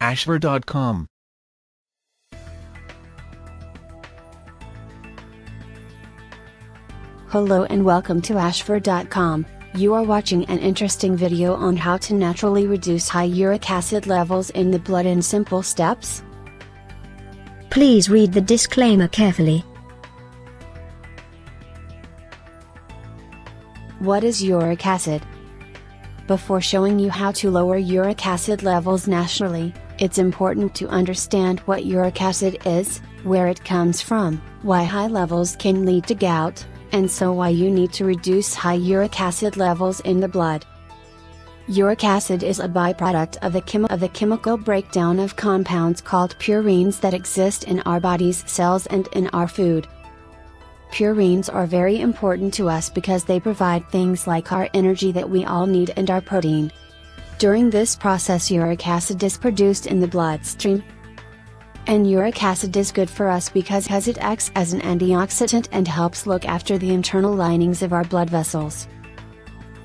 Ashver.com. Hello and welcome to Ashver.com. You are watching an interesting video on how to naturally reduce high uric acid levels in the blood in simple steps. Please read the disclaimer carefully. What is uric acid? Before showing you how to lower uric acid levels naturally, it's important to understand what uric acid is, where it comes from, why high levels can lead to gout, and so why you need to reduce high uric acid levels in the blood. Uric acid is a byproduct of the, of the chemical breakdown of compounds called purines that exist in our body's cells and in our food. Purines are very important to us because they provide things like our energy that we all need and our protein. During this process, uric acid is produced in the bloodstream. And uric acid is good for us because as it acts as an antioxidant and helps look after the internal linings of our blood vessels.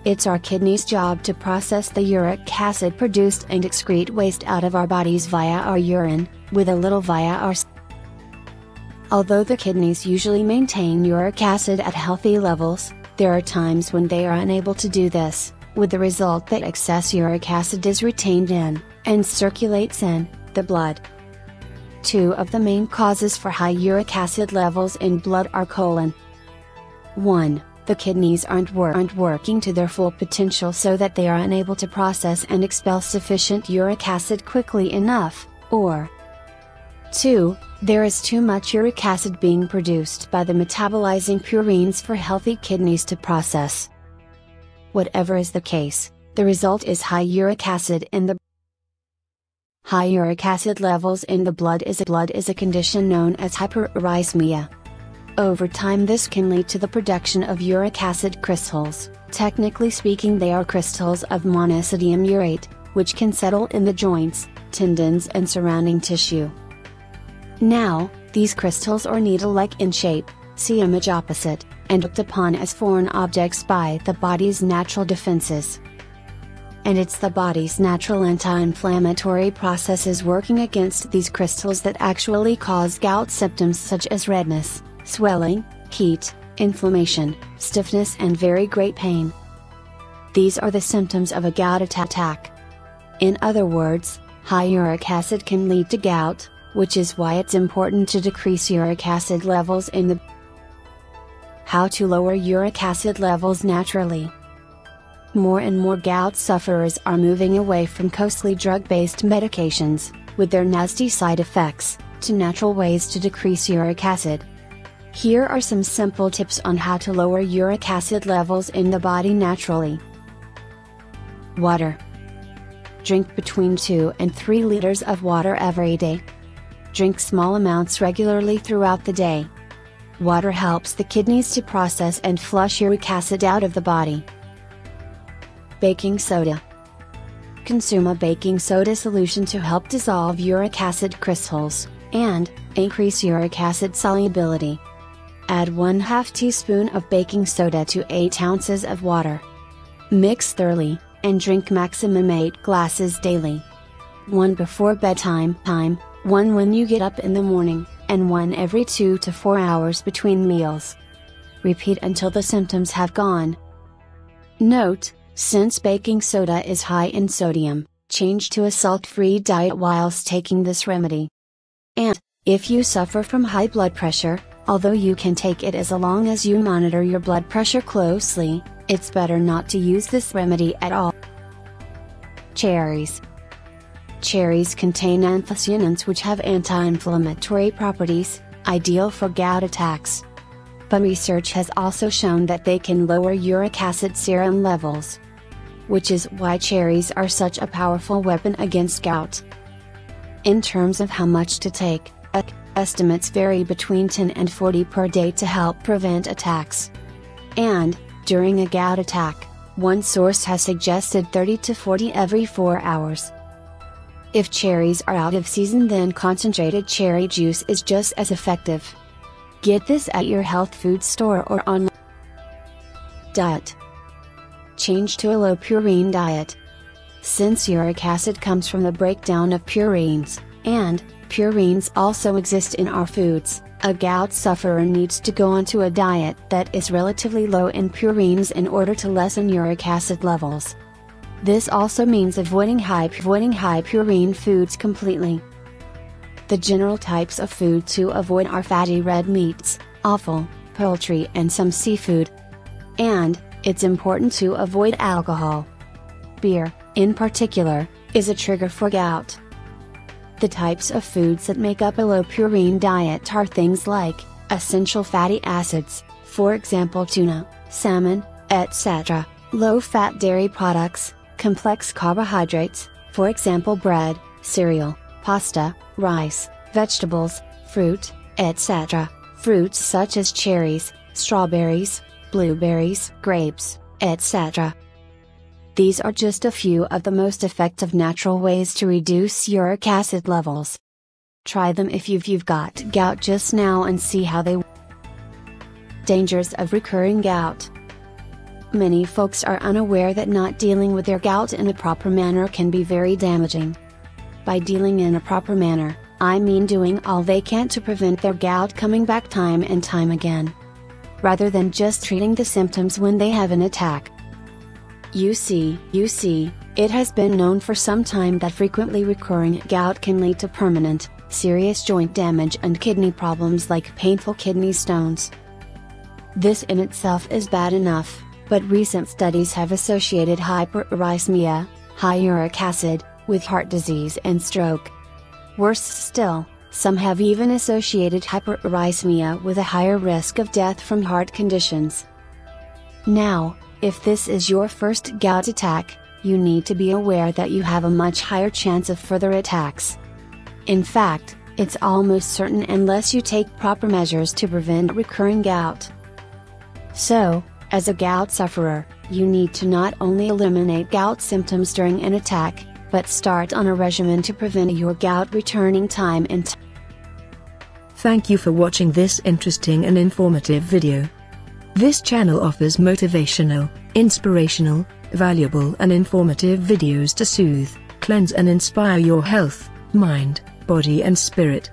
It's our kidneys' job to process the uric acid produced and excrete waste out of our bodies via our urine, with a little via our Although the kidneys usually maintain uric acid at healthy levels, there are times when they are unable to do this, with the result that excess uric acid is retained in, and circulates in, the blood. Two of the main causes for high uric acid levels in blood are colon. 1. The kidneys aren't, wor- aren't working to their full potential so that they are unable to process and expel sufficient uric acid quickly enough, or 2. There is too much uric acid being produced by the metabolizing purines for healthy kidneys to process. Whatever is the case, the result is high uric acid in the High uric acid levels in the blood is a blood is a condition known as hyperuricemia. Over time this can lead to the production of uric acid crystals. Technically speaking they are crystals of monosodium urate, which can settle in the joints, tendons and surrounding tissue. Now, these crystals are needle-like in shape, see image opposite, and looked upon as foreign objects by the body's natural defenses. And it's the body's natural anti-inflammatory processes working against these crystals that actually cause gout symptoms such as redness, swelling, heat, inflammation, stiffness and very great pain. These are the symptoms of a gout attack. In other words, high uric acid can lead to gout, which is why it's important to decrease uric acid levels in the How to lower uric acid levels naturally. More and more gout sufferers are moving away from costly drug-based medications, with their nasty side effects, to natural ways to decrease uric acid. Here are some simple tips on how to lower uric acid levels in the body naturally. Water. Drink between 2 and 3 liters of water every day. Drink small amounts regularly throughout the day. Water helps the kidneys to process and flush uric acid out of the body. Baking soda. Consume a baking soda solution to help dissolve uric acid crystals, and, increase uric acid solubility. Add 1 2 teaspoon of baking soda to 8 ounces of water. Mix thoroughly, and drink maximum 8 glasses daily. 1 before bedtime time, one when you get up in the morning, and one every 2 to 4 hours between meals. Repeat until the symptoms have gone. Note, since baking soda is high in sodium, change to a salt-free diet whilst taking this remedy. And, if you suffer from high blood pressure, although you can take it as long as you monitor your blood pressure closely, it's better not to use this remedy at all. Cherries. Cherries contain anthocyanins which have anti-inflammatory properties, ideal for gout attacks. But research has also shown that they can lower uric acid serum levels. Which is why cherries are such a powerful weapon against gout. In terms of how much to take, estimates vary between 10 and 40 per day to help prevent attacks. And, during a gout attack, one source has suggested 30 to 40 every 4 hours. If cherries are out of season then concentrated cherry juice is just as effective. Get this at your health food store or online. Diet. Change to a low purine diet. since uric acid comes from the breakdown of purines, and, purines also exist in our foods, a gout sufferer needs to go onto a diet that is relatively low in purines in order to lessen uric acid levels. This also means avoiding high, avoiding high purine foods completely. The general types of food to avoid are fatty red meats, offal, poultry and some seafood. And, it's important to avoid alcohol. Beer, in particular, is a trigger for gout. The types of foods that make up a low purine diet are things like essential fatty acids, for example tuna, salmon, etc., low fat dairy products, complex carbohydrates, for example bread, cereal, pasta, rice, vegetables, fruit, etc., fruits such as cherries, strawberries, blueberries, grapes, etc. These are just a few of the most effective natural ways to reduce uric acid levels. Try them if you've, you've got gout just now and see how they Dangers of recurring gout. Many folks are unaware that not dealing with their gout in a proper manner can be very damaging. By dealing in a proper manner, I mean doing all they can to prevent their gout coming back time and time again. Rather than just treating the symptoms when they have an attack. You see, you see, it has been known for some time that frequently recurring gout can lead to permanent, serious joint damage and kidney problems like painful kidney stones. This in itself is bad enough, but recent studies have associated hyperuricemia, high uric acid, with heart disease and stroke. Worse still, some have even associated hyperuricemia with a higher risk of death from heart conditions. Now, if this is your first gout attack, you need to be aware that you have a much higher chance of further attacks. In fact, it's almost certain unless you take proper measures to prevent recurring gout. So, as a gout sufferer, you need to not only eliminate gout symptoms during an attack, but start on a regimen to prevent your gout returning time and time. Thank you for watching this interesting and informative video. This channel offers motivational, inspirational, valuable and informative videos to soothe, cleanse and inspire your health, mind, body and spirit.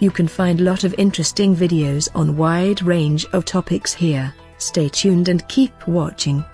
You can find lot of interesting videos on wide range of topics here, stay tuned and keep watching.